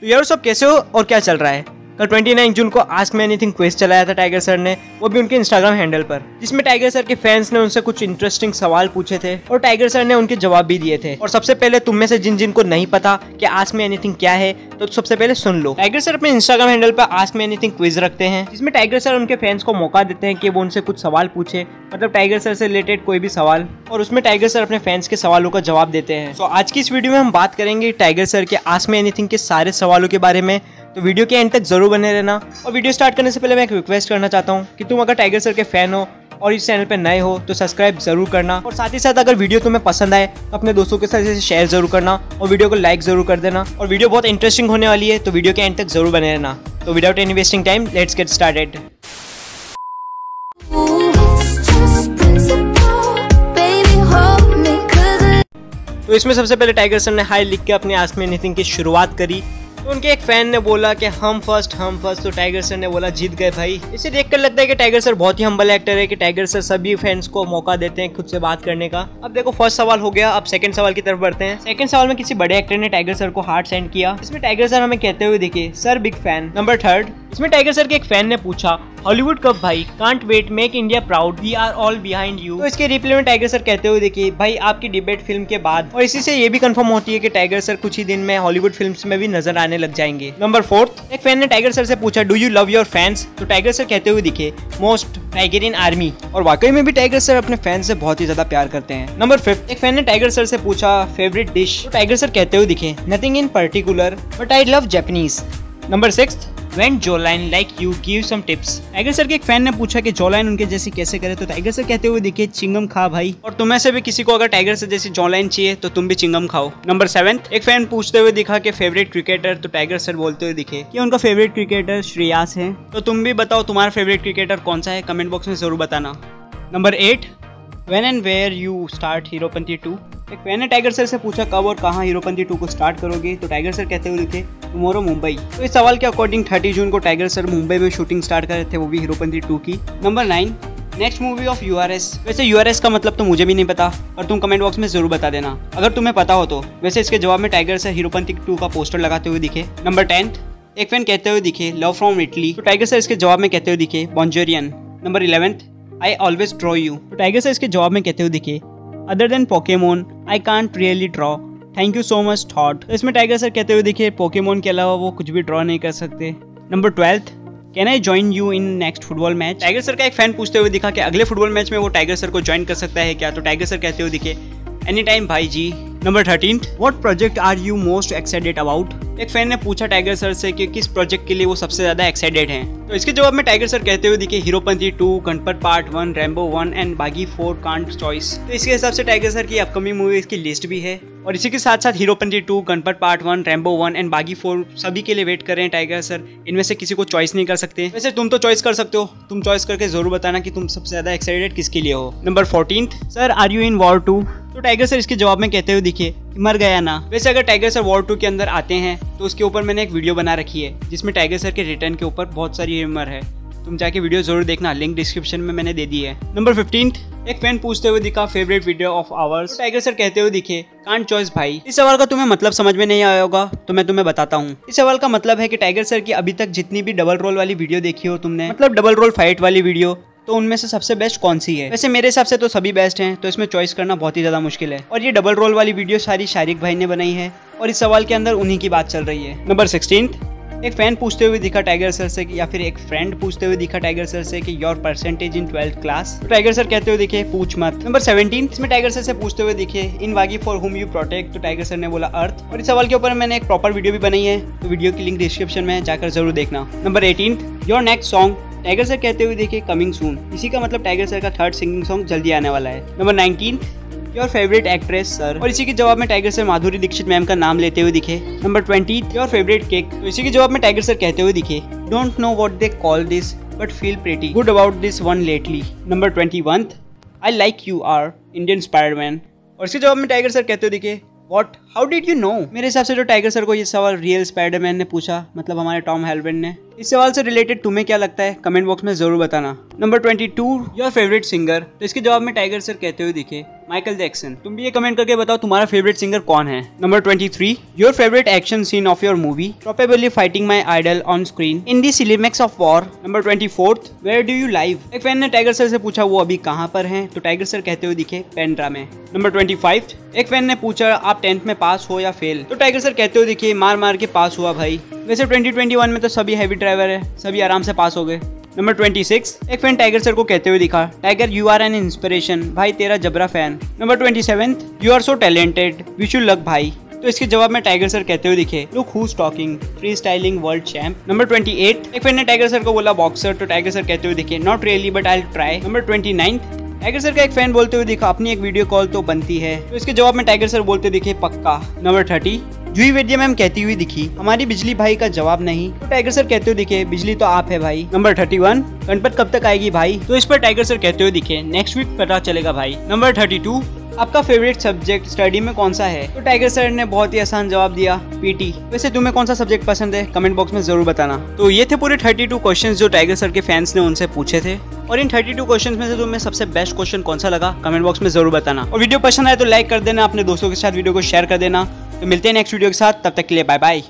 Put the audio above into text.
तो यार सब कैसे हो और क्या चल रहा है? कल 29 जून को आस्क मी एनीथिंग क्वेश्चन चलाया था टाइगर सर ने, वो भी उनके इंस्टाग्राम हैंडल पर, जिसमें टाइगर सर के फैंस ने उनसे कुछ इंटरेस्टिंग सवाल पूछे थे और टाइगर सर ने उनके जवाब भी दिए थे। और सबसे पहले तुम में से जिन जिन को नहीं पता कि आस्क मी एनीथिंग क्या है तो सबसे पहले सुन लो। टाइगर सर अपने इंस्टाग्राम हैंडल पर आस्क मी एनीथिंग क्विज रखते हैं, जिसमें टाइगर सर उनके फैंस को मौका देते हैं कि वो उनसे कुछ सवाल पूछे मतलब टाइगर सर से रिलेटेड कोई भी सवाल, और उसमें टाइगर सर अपने फैंस के सवालों का जवाब देते हैं। तो आज की इस वीडियो में हम बात करेंगे टाइगर सर के आस्क मी एनीथिंग के सारे सवालों के बारे में तो वीडियो के एंड तक ज़रूर बने रहना। और वीडियो स्टार्ट करने से पहले मैं एक रिक्वेस्ट करना चाहता हूँ कि तुम अगर टाइगर सर के फ़ैन हो और इस चैनल पे नए हो तो सब्सक्राइब ज़रूर करना। और साथ ही साथ अगर वीडियो तुम्हें पसंद आए तो अपने दोस्तों के साथ इसे शेयर ज़रूर करना और वीडियो को लाइक ज़रूर कर देना। और वीडियो बहुत इंटरेस्टिंग होने वाली है तो वीडियो के एंड तक ज़रूर बने रहना। तो without any wasting time let's get started तो इसमें सबसे पहले टाइगर सर ने हाई लिख के अपने आस्क में एनीथिंग की शुरुआत करी। उनके एक फ़ैन ने बोला कि हम फ़र्स्ट हम फ़र्स्ट तो टाइगर सर ने बोला, जीत गए भाई। इसे देखकर लगता है कि टाइगर सर बहुत ही हम्बल एक्टर है कि टाइगर सर सभी फैंस को मौका देते हैं खुद से बात करने का। अब देखो फ़र्स्ट सवाल हो गया, अब सेकंड सवाल की तरफ़ बढ़ते हैं। सेकंड सवाल में किसी बड़े एक्टर ने टाइगर सर को हार्ट सेंड किया। इसमें टाइगर सर हमें कहते हुए दिखे sir big fan number third इसमें टाइगर सर के एक फ़ैन ने पूछा हॉलीवुड कब भाई can't wait make India proud we are all behind you तो इसके रिप्लाई में टाइगर सर कहते हुए देखिए भाई, आपकी डिबेट फ़िल्म के बाद, और इसी से ये भी कंफर्म होती है कि टाइगर सर कुछ ही दिन में हॉलीवुड फिल्म्स में भी नज़र आने लग जाएँगे। नंबर फोर्थ एक फ़ैन ने टाइगर सर से पूछा do you love your fans तो टाइगर सर कहते हुए दिखे मोस्ट टाइगर इन आर्मी और वाकई में भी टाइगर सर अपने फ़ैन से बहुत ही ज़्यादा प्यार करते हैं। नंबर फिफ्थ एक फ़ैन ने टाइगर सर से पूछा फेवरेट डिश तो टाइगर सर कहते हुए दिखे nothing in particular but I love Japanese number six when jawline like you give some tips Tiger sir के एक फ़ैन ने पूछा कि जोलाइन उनके जैसी कैसे करे तो टाइगर सर कहते हुए देखिए, चिंगम खा भाई। और तुम्हें से भी किसी को अगर टाइगर सर जैसी जोलाइन चाहिए तो तुम भी चिंगम खाओ। नंबर सेवन एक फ़ैन पूछते हुए दिखा कि फेवरेट क्रिकेटर तो टाइगर सर बोलते हुए दिखे कि उनका फेवरेट क्रिकेटर श्रेयास है। तो तुम भी बताओ, तुम्हारा फेवरेट क्रिकेटर कौन सा है? कमेंट बॉक्स में ज़रूर बताना। Number eight when and where you start Heropanti two एक फ़ैन ने टाइगर सर से पूछा कब और कहाँ हीरोपंती टू को स्टार्ट करोगे तो टाइगर सर कहते हुए लिखे टुमारो मुंबई तो इस सवाल के अकॉर्डिंग थर्टी जून को टाइगर सर मुंबई में शूटिंग स्टार्ट कर रहे थे, वो भी हीरोपंती टू की। Number nine next movie of yours वैसे यूआरएस का मतलब तो मुझे भी नहीं पता और तुम कमेंट बॉक्स में ज़रूर बता देना। अगर तुम्हें पता हो तो। वैसे इसके जवाब में टाइगर सर हीरोपंती टू का पोस्टर लगाते हुए दिखे। नंबर टेंथ एक फ़ैन कहते हुए दिखे लव फ्रॉम इटली तो टाइगर सर इसके जवाब में कहते हुए दिखे बॉन्जोरियन number eleventh I always draw you तो टाइगर सर इसके जवाब में कहते हुए दिखे other than Pokemon I can't really draw thank you so much thought इसमें टाइगर सर कहते हुए देखिए पोकेमोन के अलावा वो कुछ भी ड्रॉ नहीं कर सकते। Number twelfth can I join you in next football match Tiger sir का एक फ़ैन पूछते हुए दिखा कि अगले फुटबॉल मैच में वो टाइगर सर को ज्वाइन कर सकता है क्या? तो टाइगर सर कहते हुए दिखे एनी टाइम भाई जी। Number thirteen what project are you most excited about एक फ़ैन ने पूछा टाइगर सर से कि किस प्रोजेक्ट के लिए वो सबसे ज़्यादा एक्साइटेड हैं। तो इसके जवाब में टाइगर सर कहते हुए दिखे Heropanti two Ganapath part one Rambo one and Baaghi four can't choice तो इसके हिसाब से टाइगर सर की अपकमिंग मूवीज़ की लिस्ट भी है। और इसी के साथ साथ Heropanti two Ganapath part one Rambo one and Baaghi four सभी के लिए वेट कर रहे हैं टाइगर सर इनमें से किसी को चॉइस नहीं कर सकते। वैसे तुम तो चॉइस कर सकते हो। तुम चॉइस करके ज़रूर बताना कि तुम सबसे ज़्यादा एक्साइटेड किसके लिए हो। Number fourteen sir are you in War two तो टाइगर सर इसके जवाब में कहते हुए दिखे मर गया ना। वैसे अगर टाइगर सर वॉर टू के अंदर आते हैं तो उसके ऊपर मैंने एक वीडियो बना रखी है, जिसमें टाइगर सर के रिटर्न के ऊपर बहुत सारी ह्यूमर है। तुम जाके वीडियो ज़रूर देखना लिंक डिस्क्रिप्शन में मैंने दे दी है। नंबर फिफ्टीन एक फ़ैन पूछते हुए दिखा favourite video of ours Tiger sir कहते हुए दिखे कांट चॉइस भाई। इस सवाल का तुम्हें मतलब समझ में नहीं आया होगा तो मैं तुम्हें बताता हूँ। इस सवाल का मतलब है कि टाइगर सर की अभी तक जितनी भी डबल रोल वाली वीडियो देखी हो तुमने मतलब डबल रोल फाइट वाली वीडियो तो उनमें से सबसे बेस्ट कौन सी है? वैसे मेरे हिसाब से तो सभी बेस्ट हैं तो इसमें चॉइस करना बहुत ही ज़्यादा मुश्किल है। और ये डबल रोल वाली वीडियो सारी शारिक भाई ने बनाई है, और इस सवाल के अंदर उन्हीं की बात चल रही है। नंबर सिक्सटीन एक फ़ैन पूछते हुए दिखा टाइगर सर से या फिर एक फ्रेंड पूछते हुए दिखा टाइगर सर से कि your percentage in twelfth class Tiger sir कहते हुए दिखे पूछ मत। नंबर सेवेंटीन इसमें टाइगर सर से पूछते हुए दिखे in Baaghi four whom you protect तो टाइगर सर ने बोला अर्थ और इस सवाल के ऊपर मैंने एक प्रॉपर वीडियो भी बनाई है तो वीडियो की लिंक डिस्क्रिप्शन में जाकर ज़रूर देखना। Number eighteen your next song Tiger sir कहते हुए देखिए कमिंग सून इसी का मतलब टाइगर सर का थर्ड सिंगिंग सॉन्ग जल्दी आने वाला है. Number nineteen your favourite actress sir और इसी के जवाब में Tiger sir Madhuri Dixit ma'am का नाम लेते हुए दिखे. Number twenty your favourite cake तो इसी के जवाब में टाइगर सर कहते हुए दिखे don't know what they call this but feel pretty good about this one lately number twenty one I like you are Indian Spiderman और इसके जवाब में टाइगर सर कहते हुए दिखे what how did you know मेरे हिसाब से जो टाइगर सर को ये सवाल रियल स्पाइडरमैन ने पूछा मतलब हमारे टॉम हेलवेन ने। इस सवाल से रिलेटेड तुम्हें क्या लगता है? कमेंट बॉक्स में ज़रूर बताना। Number twenty two your favourite singer तो इसके जवाब में टाइगर सर कहते हुए दिखे। माइकल जैक्सन तुम भी ये कमेंट करके बताओ तुम्हारा फेवरेट सिंगर कौन है? Number twenty three your favourite action scene of your movie probably fighting my idol on screen in the climax of War number twenty fourth where do you live एक fan ने tiger sir से पूछा, वो अभी कहाँ पर है? तो टाइगर सर कहते हुए दिखे पेंड्रा में। नंबर ट्वेंटी फाइव एक फ़ैन ने पूछा, आप टेंथ में पास हो या फेल तो टाइगर सर कहते हुए दिखे मार मार के पास हुआ भाई। वैसे 2021 में तो सभी हैवी ड्राइवर है, सभी आराम से पास हो गए। नंबर 26 एक फ़ैन टाइगर सर को कहते हुए दिखा Tiger you are an inspiration भाई, तेरा जबरा fan number 27 you are so talented wish you luck भाई. तो इसके जवाब में टाइगर सर कहते हुए दिखे look who talking free styling world champ number 28 एक फ़ैन ने टाइगर सर को बोला बॉक्सर तो टाइगर सर कहते हुए दिखे not really but I try number 29 Tiger sir का एक फ़ैन बोलते हुए दिखा, अपनी एक वीडियो कॉल तो बनती है. तो इसके जवाब में टाइगर सर बोलते दिखे, पक्का. Number thirty Juhi Vaidya ma'am कहती हुई दिखी, हमारी बिजली भाई का जवाब नहीं। टाइगर सर कहते हुए दिखे, बिजली तो आप है भाई। नंबर थर्टी वन, गणपत कब तक आएगी भाई? तो इस पर टाइगर सर कहते हुए दिखे, नेक्स्ट वीक पता चलेगा भाई। नंबर थर्टी टू, आपका फेवरेट सब्जेक्ट स्टडी में कौन सा है? तो टाइगर सर ने बहुत ही आसान जवाब दिया, पीटी। वैसे तुम्हें कौन सा सब्जेक्ट पसंद है? कमेंट बॉक्स में ज़रूर बताना। तो ये थे पूरे 32 क्वेश्चंस जो टाइगर सर के फैंस ने उनसे पूछे थे। और इन 32 क्वेश्चंस में से तुम्हें सबसे बेस्ट क्वेश्चन कौन सा लगा? कमेंट बॉक्स में ज़रूर बताना। और वीडियो पसंद आए तो लाइक कर देना, अपने दोस्तों के साथ वीडियो को शेयर कर देना। तो मिलते हैं नेक्स्ट वीडियो के साथ तब तक के लिए बाय बाय